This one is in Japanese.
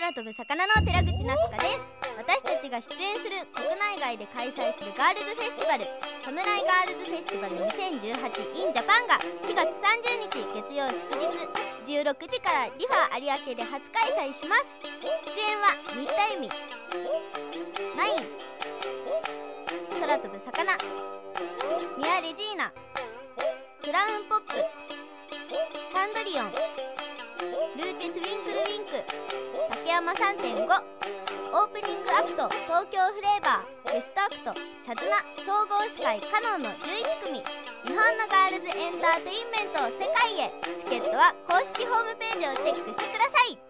sora tob sakanaの寺口夏花です。私たちが出演する国内外で開催するガールズフェスティバルサムライガールズフェスティバル 2018in ジャパンが4月30日月曜祝日16時からディファ有明で初開催します。出演は新田恵美。ナイン。空飛ぶ魚。ミア・レジーナ。クラウンポップ。サンドリオン。ルーチェトゥインクルウィンク。山3.5オープニングアクト東京フレーバーゲストアクトシャズナ総合司会カノンの11組日本のガールズエンターテインメントを世界へ。チケットは公式ホームページをチェックしてください。